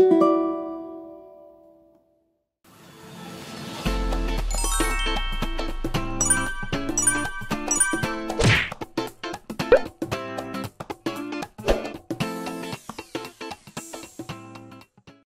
Música